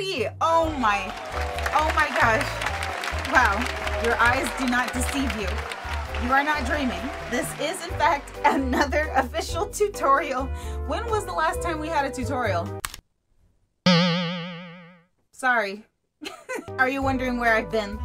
already. Oh my, oh my gosh. Wow, your eyes do not deceive you. You are not dreaming. This is in fact another official tutorial. When was the last time we had a tutorial? Sorry. are you wondering where I've been?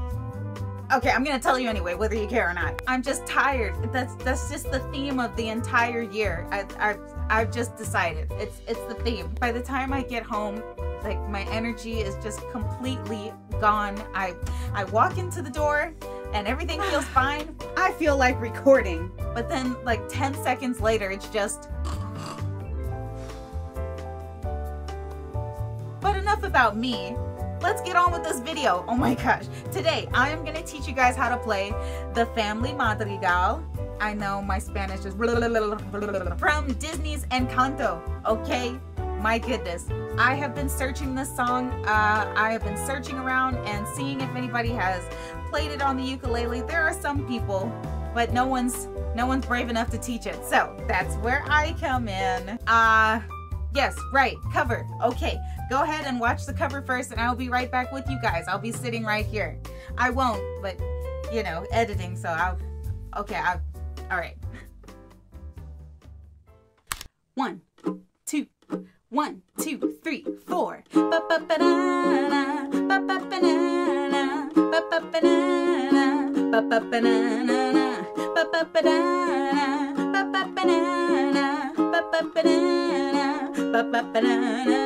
Okay, I'm gonna tell you anyway, whether you care or not. I'm just tired. That's that's just the theme of the entire year. I, I've I've just decided it's it's the theme. By the time I get home, like my energy is just completely gone. I I walk into the door and everything feels fine. I feel like recording, but then like 10 seconds later, it's just. But enough about me let's get on with this video. Oh my gosh. Today, I am going to teach you guys how to play the Family Madrigal. I know my Spanish is from Disney's Encanto, okay? My goodness. I have been searching this song. Uh, I have been searching around and seeing if anybody has played it on the ukulele. There are some people, but no one's no one's brave enough to teach it. So that's where I come in. Uh, yes, right, cover. Okay, Go ahead and watch the cover first and I'll be right back with you guys. I'll be sitting right here. I won't, but you know, editing, so I'll, okay, I'll, all right. One, one, two, three, four. Ba ba banana, ba ba banana, ba ba banana, ba ba banana, ba ba banana, ba ba banana, ba ba banana, ba ba banana.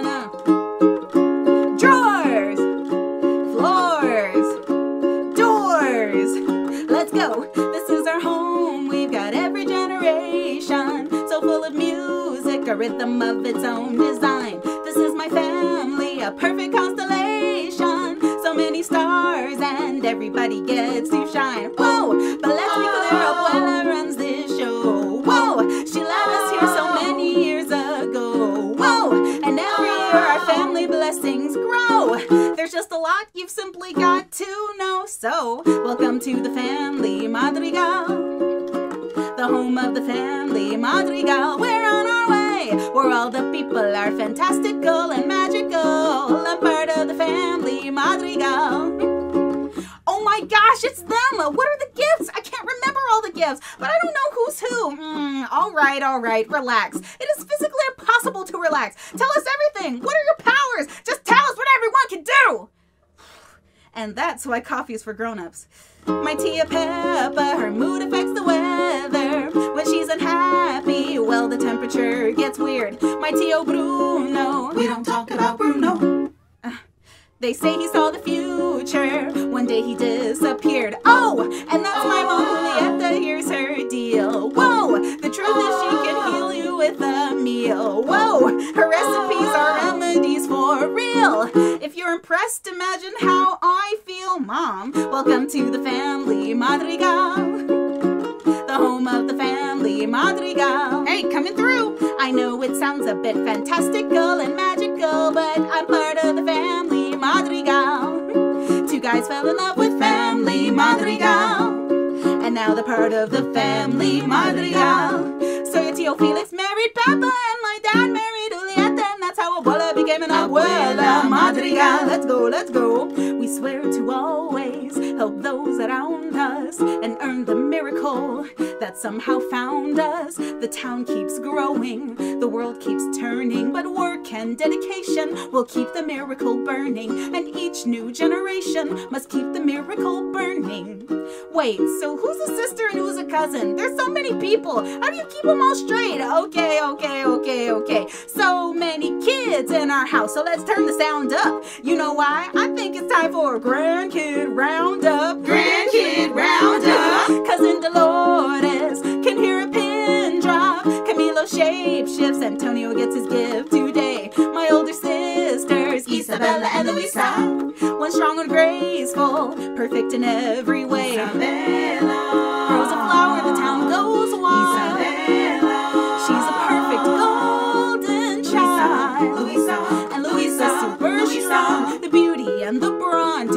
Rhythm of its own design. This is my family, a perfect constellation. So many stars and everybody gets to shine. Whoa, but let's be clear, Abuela runs this show. Whoa, she let us here so many years ago. Whoa, and every year our family blessings grow. There's just a lot you've simply got to know. So, welcome to the family Madrigal. The home of the family Madrigal. We're on our where all the people are fantastical and magical. I'm part of the family Madrigal. Oh my gosh, it's them! What are the gifts? I can't remember all the gifts, but I don't know who's who. Mm, all right, all right, relax. It is physically impossible to relax. Tell us everything. What are your powers? Just tell us what everyone can do! And that's why coffee is for grown-ups. My Tia Pepa, her mood affects the weather. When she's unhappy, well, the temperature gets weird. My Tio Bruno, we don't talk about Bruno. Uh, they say he saw the future. One day he disappeared. Oh, and that's my mom, Julieta. Here's her deal. Whoa, the truth is she can heal you with a meal. Whoa, her recipes are remedies for real. If you're impressed, imagine how Mom. Welcome to the family Madrigal. The home of the family Madrigal. Hey, coming through. I know it sounds a bit fantastical and magical, but I'm part of the family Madrigal. Two guys fell in love with family Madrigal. And now they're part of the family Madrigal. So your Tio Felix married Pepa, and my dad married and that's how Abuela became an Abuela Madrigal. Let's go, let's go. We swear to always help those around us and earn the miracle that somehow found us. The town keeps growing, the world keeps turning, but work and dedication will keep the miracle burning, and each new generation must keep the miracle burning. Wait, so who's a sister and who's a cousin? There's so many people. How do you keep them all straight? Okay, okay, okay, okay. So many kids in our house, so let's turn the sound up. You know why? I think it's time for a grandkid roundup. Grandkid roundup. Cousin Dolores can hear a pin drop. Camilo shape shifts. Antonio gets his gift Isabela and Luisa. One strong and graceful, perfect in every way. Isabela. Grows a flower, the town goes wild. Isabela. She's a perfect golden child. Luisa. And Luisa, super Luisa. strong. The beauty and the brawn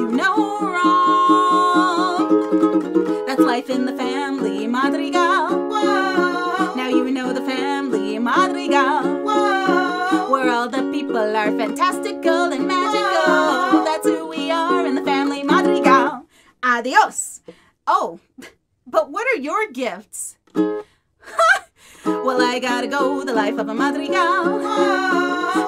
fantastical and magical. That's who we are in the family Madrigal. Adios. Oh, but what are your gifts? well, I gotta go the life of a Madrigal.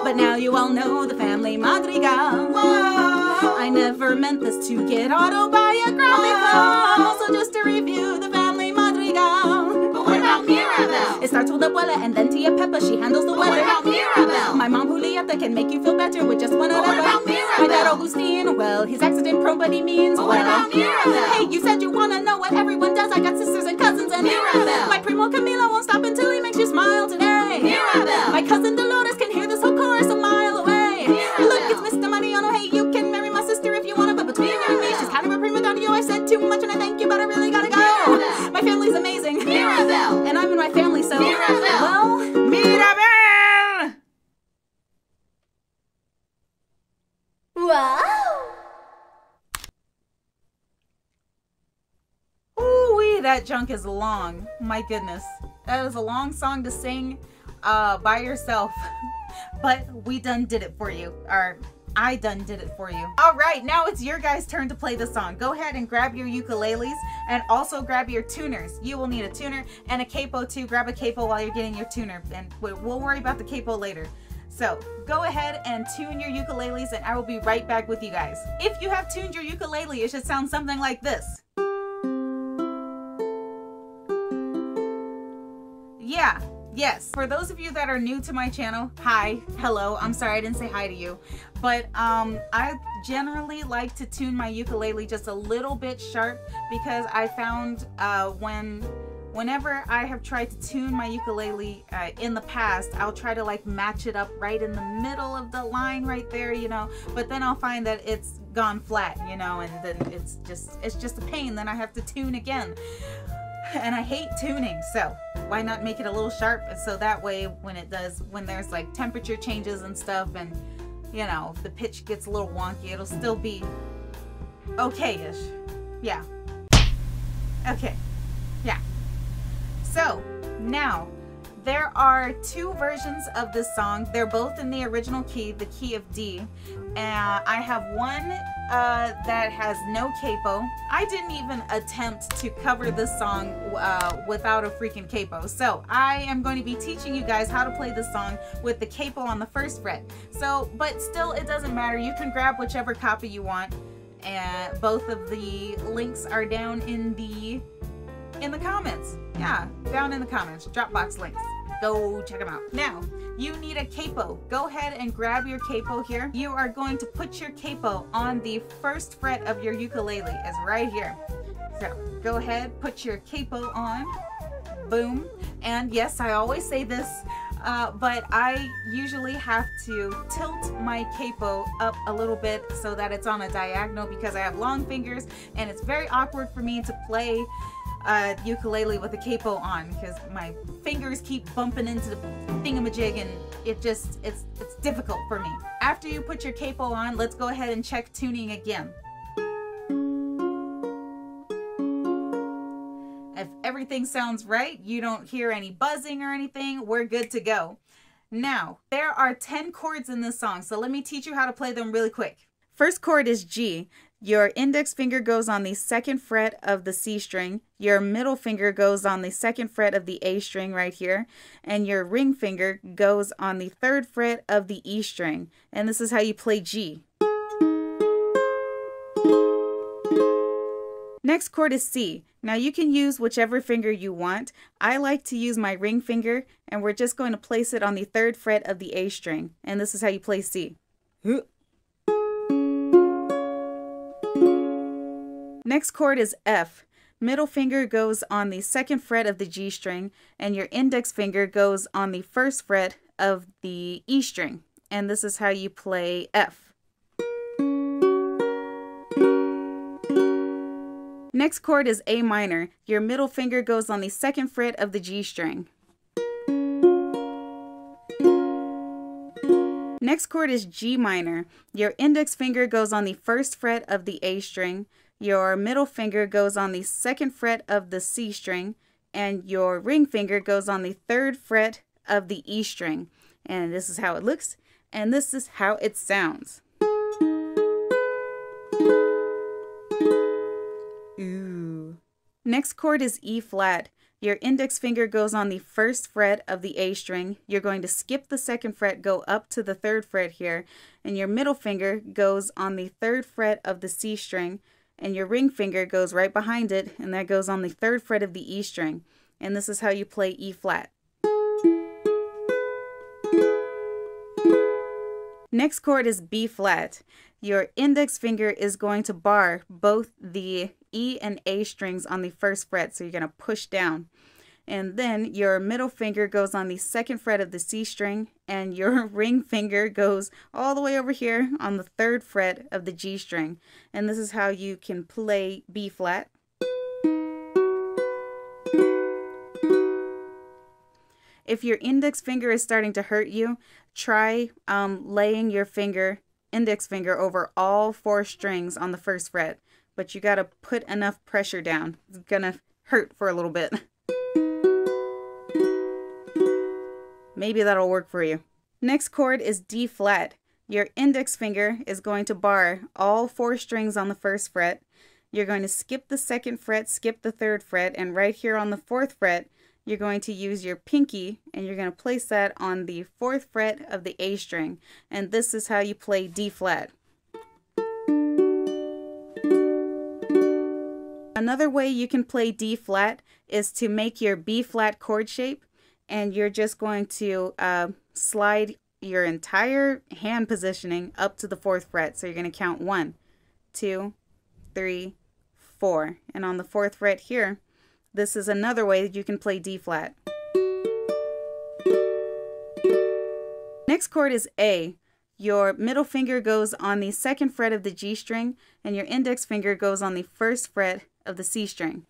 But now you all know the family Madrigal. I never meant this to get autobiographical. So just to review the family Madrigal. About Mirabel? It starts with Abuela and then Tia Pepa. She handles the But what weather. about Mirabel? My mom Julieta can make you feel better with just one But of what about My dad? Agustín, well, he's accident prone, but he means But what about Mirabel? Hey, you said you wanna know what everyone does. I got sisters and cousins and Mirabel. My primo Camilo won't stop until he makes you smile today. Mirabel. My cousin Dolores junk is long. My goodness. That is a long song to sing uh, by yourself. but we done did it for you. Or I done did it for you. All right, now it's your guys' turn to play the song. Go ahead and grab your ukuleles and also grab your tuners. You will need a tuner and a capo too. Grab a capo while you're getting your tuner, and we- we'll worry about the capo later. So go ahead and tune your ukuleles, and I will be right back with you guys. If you have tuned your ukulele, it should sound something like this. Yeah, yes. For those of you that are new to my channel, hi, hello. I'm sorry I didn't say hi to you. But um, I generally like to tune my ukulele just a little bit sharp because I found uh, when whenever I have tried to tune my ukulele uh, in the past, I'll try to like match it up right in the middle of the line right there, you know, but then I'll find that it's gone flat, you know, and then it's just it's just a pain then I have to tune again and I hate tuning, so why not make it a little sharp so that way when it does, when there's like temperature changes and stuff and you know, the pitch gets a little wonky, it'll still be okay-ish. Yeah. Okay. Yeah. So, now, there are two versions of this song. They're both in the original key, the key of D. Uh, I have one uh, that has no capo. I didn't even attempt to cover this song uh, without a freaking capo. So I am going to be teaching you guys how to play this song with the capo on the first fret. So, but still, it doesn't matter. You can grab whichever copy you want. And both of the links are down in the in the comments. Yeah, down in the comments. Dropbox links. Go check them out. Now, you need a capo. Go ahead and grab your capo here. You are going to put your capo on the first fret of your ukulele, It's right here. So, go ahead, put your capo on. Boom. And yes, I always say this, uh, but I usually have to tilt my capo up a little bit so that it's on a diagonal because I have long fingers and it's very awkward for me to play uh, ukulele with a capo on because my fingers keep bumping into the thingamajig and it just it's it's difficult for me. After you put your capo on, let's go ahead and check tuning again. If everything sounds right, you don't hear any buzzing or anything, we're good to go. Now, there are 10 chords in this song, so let me teach you how to play them really quick. First chord is G. Your index finger goes on the second fret of the C string. Your middle finger goes on the second fret of the A string right here. And your ring finger goes on the third fret of the E string. And this is how you play G. Next chord is C. Now you can use whichever finger you want. I like to use my ring finger and we're just going to place it on the third fret of the A string. And this is how you play C. Next chord is F. Middle finger goes on the second fret of the G string and your index finger goes on the first fret of the E string. And this is how you play F. Next chord is A minor. Your middle finger goes on the second fret of the G string. Next chord is G minor. Your index finger goes on the first fret of the A string. Your middle finger goes on the second fret of the C string. And your ring finger goes on the third fret of the E string. And this is how it looks. And this is how it sounds. Next chord is E flat. Your index finger goes on the first fret of the A string. You're going to skip the second fret, go up to the third fret here, and your middle finger goes on the third fret of the C string, and your ring finger goes right behind it, and that goes on the third fret of the E string. And this is how you play E flat. Next chord is B flat. Your index finger is going to bar both the E and A strings on the first fret, so you're going to push down. And then your middle finger goes on the second fret of the C string, and your ring finger goes all the way over here on the third fret of the G string. And this is how you can play B flat. If your index finger is starting to hurt you, try um, laying your finger, index finger, over all four strings on the first fret. But you got to put enough pressure down. It's to hurt for a little bit. Maybe that'll work for you. Next chord is D flat. Your index finger is going to bar all four strings on the first fret. You're going to skip the second fret, skip the third fret, and right here on the fourth fret, you're going to use your pinky and you're going to place that on the fourth fret of the A string. And this is how you play D flat. Another way you can play D flat is to make your B flat chord shape and you're just going to uh, slide your entire hand positioning up to the fourth fret. So you're going to count one, two, three, four. And on the fourth fret here, this is another way that you can play D flat. Next chord is A. Your middle finger goes on the second fret of the G string and your index finger goes on the first fret of the C string.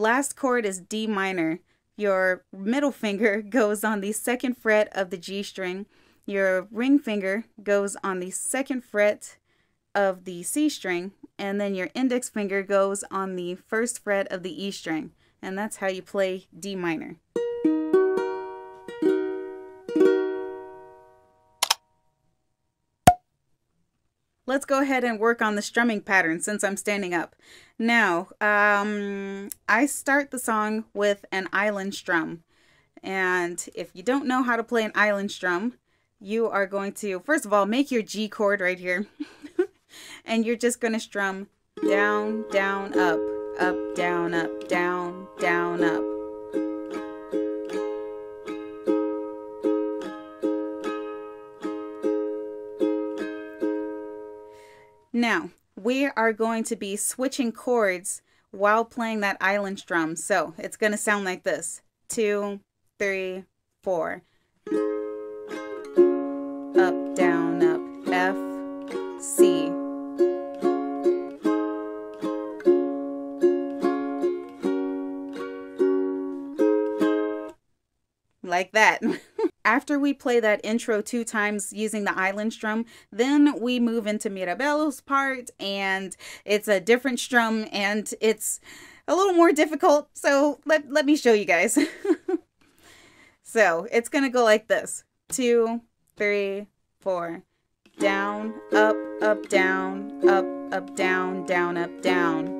Last chord is D minor. Your middle finger goes on the second fret of the G string. Your ring finger goes on the second fret of the C string, and then your index finger goes on the first fret of the E string. And that's how you play D minor. Let's go ahead and work on the strumming pattern since I'm standing up. Now, um, I start the song with an island strum. And if you don't know how to play an island strum, you are going to, first of all, make your G chord right here. and you're just going to strum down, down, up, up, down, up, down, down, up. Now, we are going to be switching chords while playing that island drum. So it's going to sound like this. Two, three, four. Up, down, up, F, C. Like that. After we play that intro two times using the island strum, then we move into Mirabello's part and it's a different strum and it's a little more difficult. So let, let me show you guys. so it's going to go like this. Two, three, four. Down, up, up, down, up, up, down, down, up, down.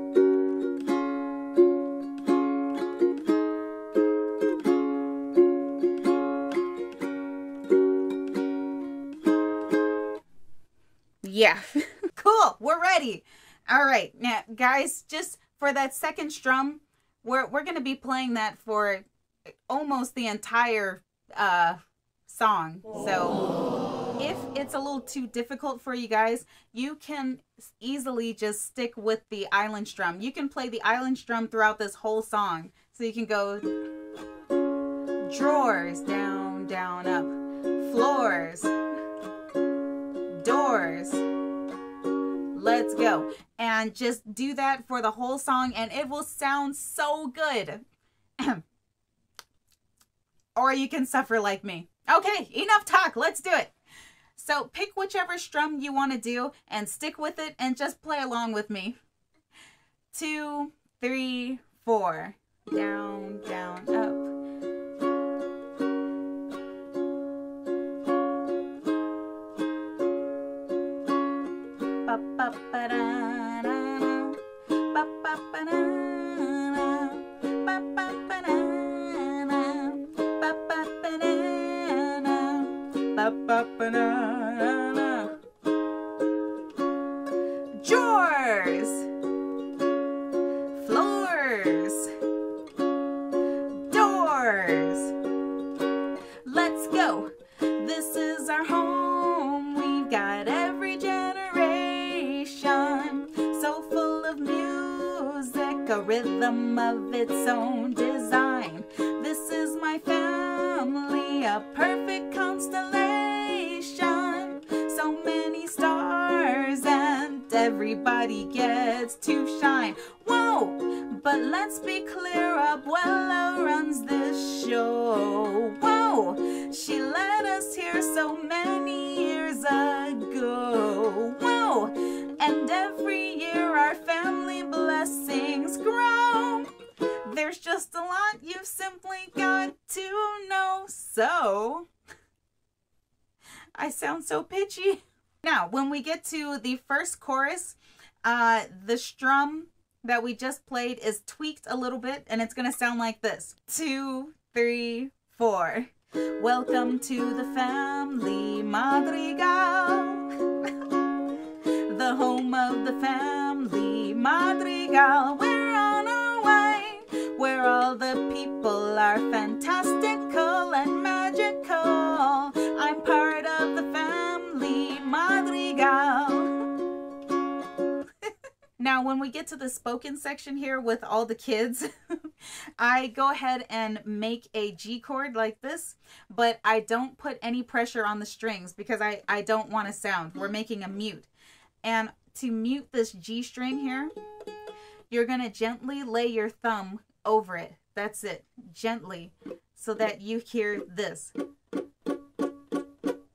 Yeah. cool. We're ready. All right. Now, guys, just for that second strum, we're we're going to be playing that for almost the entire uh song. So, if it's a little too difficult for you guys, you can easily just stick with the island strum. You can play the island strum throughout this whole song. So you can go drawers down, down, up, floors, doors. Let's go. And just do that for the whole song and it will sound so good. or you can suffer like me. Okay, enough talk. Let's do it. So pick whichever strum you want to do and stick with it and just play along with me. Two, three, four. Down, down, up. up and out. Let's be clear, Abuela runs this show. Whoa! She led us here so many years ago. Whoa! And every year our family blessings grow. There's just a lot you've simply got to know. So, I sound so pitchy. Now, when we get to the first chorus, uh, the strum that we just played is tweaked a little bit and it's going to sound like this. Two, three, four. Welcome to the family Madrigal. the home of the family Madrigal. We're on our way where all the people are fantastical and magical. I'm part of the family Madrigal. Now, when we get to the spoken section here with all the kids, I go ahead and make a G chord like this, but I don't put any pressure on the strings because I, I don't want a sound. We're making a mute. And to mute this G string here, you're going to gently lay your thumb over it. That's it. Gently. So that you hear this.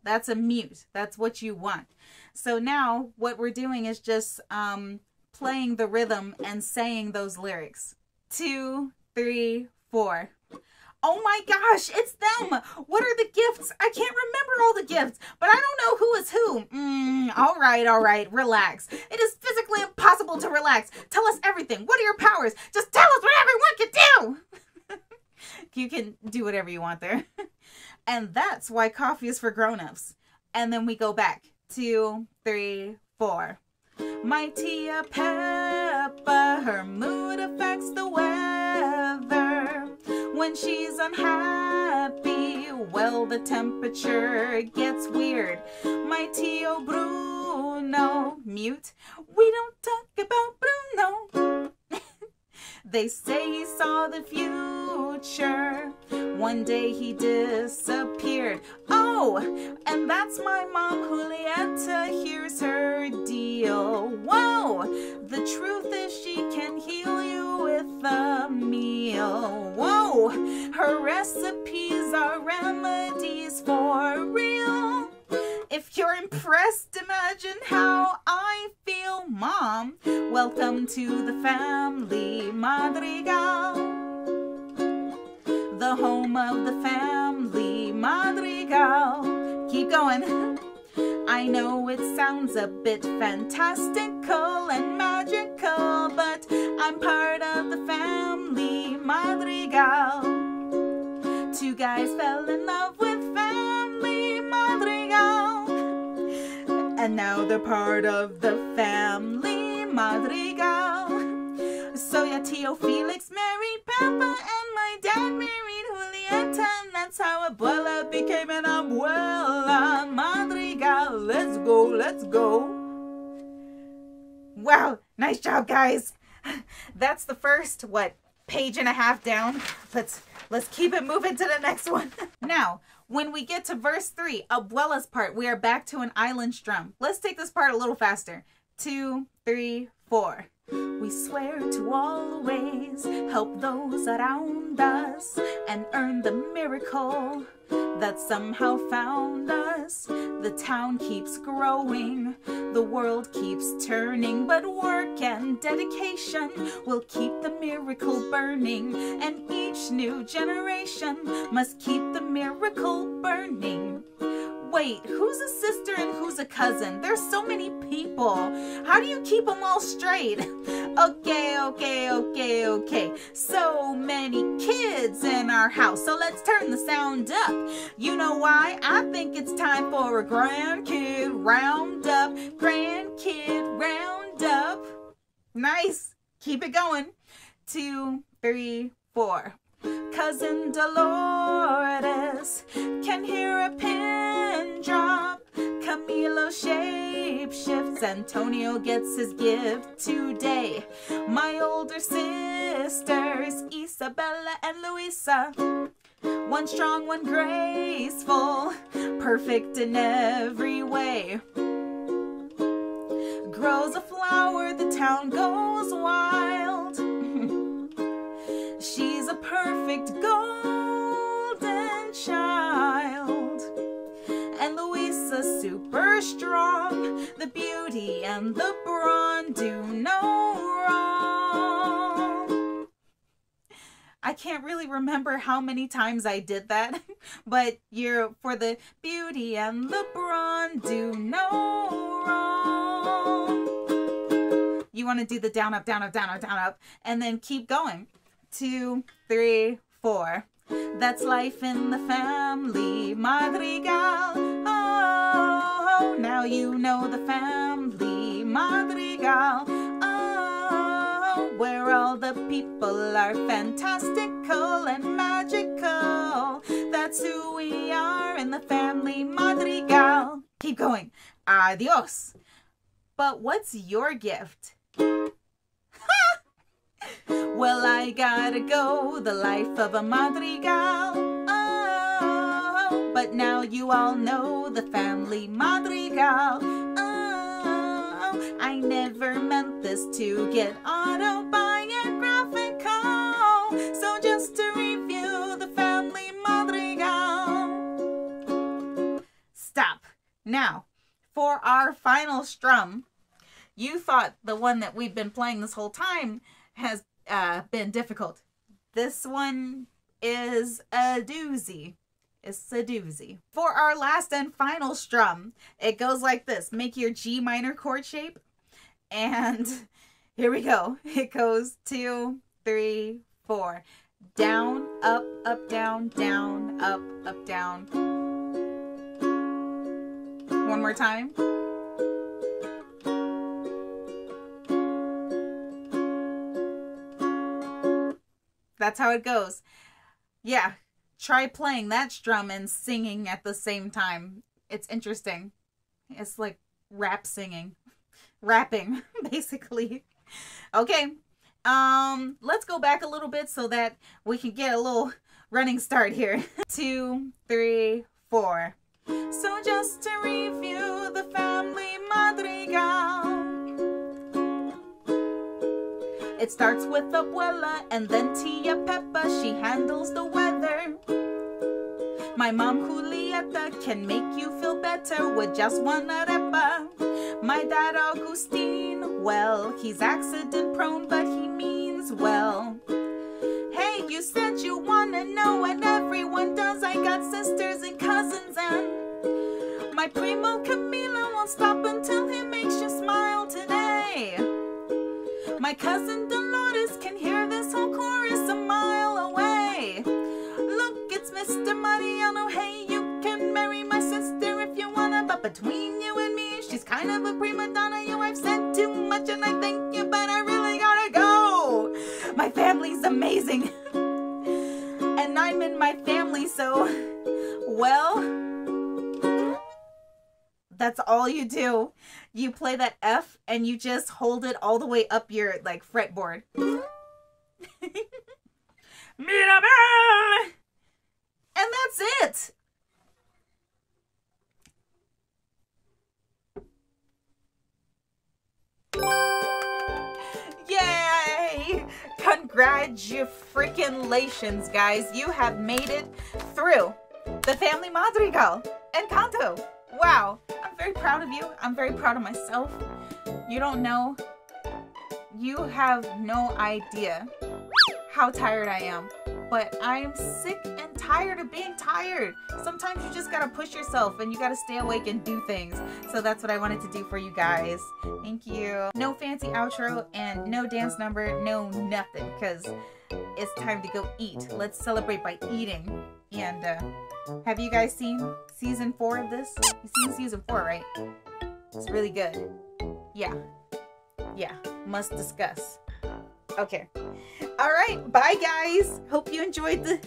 That's a mute. That's what you want. So now what we're doing is just um, playing the rhythm and saying those lyrics. Two, three, four. Oh my gosh, it's them! What are the gifts? I can't remember all the gifts, but I don't know who is who. Mm, all right, all right, relax. It is physically impossible to relax. Tell us everything. What are your powers? Just tell us what everyone can do! you can do whatever you want there. and that's why coffee is for grown-ups. And then we go back. Two, three, four. My Tia Pepa, her mood affects the weather. When she's unhappy, well, the temperature gets weird. My Tio oh, Bruno, mute, we don't talk about Bruno. They say he saw the future. One day he disappeared. Oh, and that's my mom, Julieta. Here's her deal. Whoa, the truth is she can heal you with a meal. Whoa, her recipes are remedies for real. If you're impressed, imagine how I feel, Mom. Welcome to the family Madrigal. The home of the family Madrigal. Keep going. I know it sounds a bit fantastical and magical, but I'm part of the family Madrigal. Two guys fell in love with And now they're part of the family Madrigal. So yeah, Tio Felix married Pepa and my dad married Julieta. And that's how Abuela became an Abuela Madrigal. Let's go, let's go. Wow, nice job, guys. That's the first, what, page and a half down. Let's let's keep it moving to the next one. now, when we get to verse 3, Abuela's part, we are back to an island strum. Let's take this part a little faster. Two, three, four. We swear to always help those around us and earn the miracle that somehow found us. The town keeps growing, the world keeps turning, but work and dedication will keep the miracle burning, and each new generation must keep the miracle burning. Wait, who's a sister and who's a cousin? There's so many people. How do you keep them all straight? Okay, okay, okay, okay. So many kids in our house. So let's turn the sound up. You know why? I think it's time for a grandkid roundup. Grandkid roundup. Nice. Keep it going. Two, three, four. Cousin Dolores can hear a pin drop. Camilo shape shifts. Antonio gets his gift today. My older sisters, Isabela and Luisa. One strong, one graceful, perfect in every way. Grows a flower, the town goes super strong. The beauty and the brawn do no wrong. I can't really remember how many times I did that, but you're for the beauty and the brawn do no wrong. You want to do the down, up, down, up, down, up, down, up, and then keep going. Two, three, four. That's life in the family madrigal. Oh, now you know the family madrigal. Oh, where all the people are fantastical and magical. That's who we are in the family madrigal. Keep going. Adios. But what's your gift? Well, I gotta go, the life of a madrigal. But now you all know the family madrigal. Oh, I never meant this to get autobiographical. So just to review the family madrigal. Stop. Now, for our final strum, you thought the one that we've been playing this whole time has uh, been difficult. This one is a doozy. It's a doozy. For our last and final strum, it goes like this. Make your G minor chord shape. And here we go. It goes two, three, four. Down, up, up, down, down, up, up, down. One more time. That's how it goes. Yeah, try playing that strum and singing at the same time. It's interesting. It's like rap singing. Rapping, basically. Okay. Um, let's go back a little bit so that we can get a little running start here. Two, three, four. So just to review the family madrigal. It starts with Abuela and then Tia Pepa, she handles the weather. My mom Julieta can make you feel better with just one arepa. My dad Agustín, well, he's accident prone, but he means well. Hey, you said you wanna know, and everyone does. I got sisters and cousins, and my primo Camilo won't stop until he makes you smile today. My cousin Mr. Mariano. Hey, you can marry my sister if you wanna, but between you and me, she's kind of a prima donna. You, I've said too much, and I thank you, but I really gotta go. My family's amazing, and I'm in my family, so well that's all you do. You play that F and you just hold it all the way up your like fretboard. Mirabel! And that's it. Yay! Congratulations, guys. You have made it through the Family Madrigal Encanto. Wow, I'm very proud of you. I'm very proud of myself. You don't know, you have no idea how tired I am. But I'm sick and tired of being tired. Sometimes you just gotta push yourself and you gotta stay awake and do things. So that's what I wanted to do for you guys. Thank you. No fancy outro and no dance number, no nothing. Because it's time to go eat. Let's celebrate by eating. And uh, have you guys seen season four of this? You've seen season four, right? It's really good. Yeah. Yeah. Must discuss. Okay. All right. Bye, guys. Hope you enjoyed the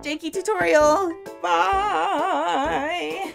janky tutorial. Bye.